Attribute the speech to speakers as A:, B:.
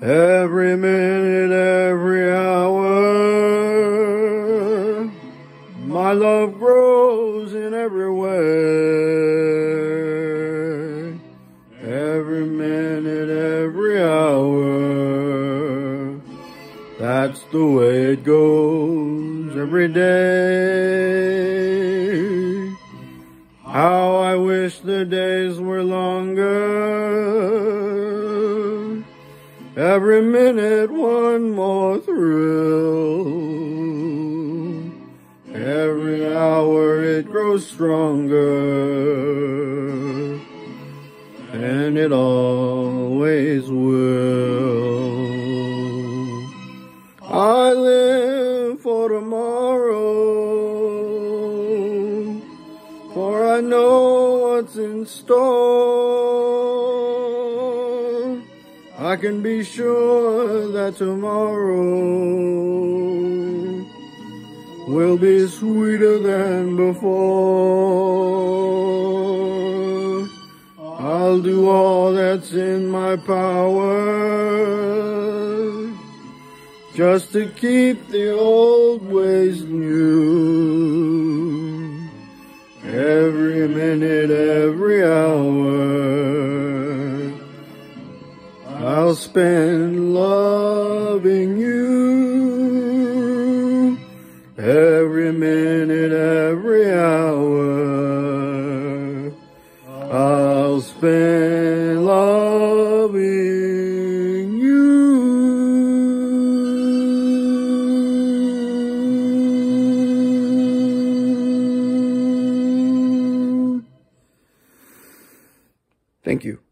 A: every minute, every hour. My love grows in every way, every minute, every hour. That's the way it goes every day. How I wish the days were longer. Every minute one more thrill. Every hour it grows stronger. And it always will. I live for tomorrow, for I know what's in store. I can be sure that tomorrow will be sweeter than before. I'll do all that's in my power just to keep the old ways new. Every minute, every hour, I'll spend loving you. Every minute, every hour, I'll spend loving you. Thank you.